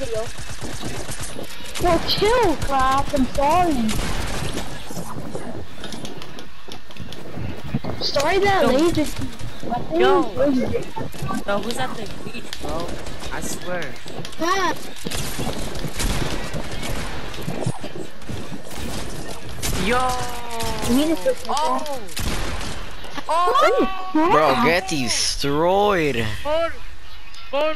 video. Well, chill, crap. I'm sorry. Sorry that Yo. laser. My Yo. Yo, who's at the beach, bro? I swear. Ah, Yo! need to. Oh! Oh! Bro, get destroyed. Por, por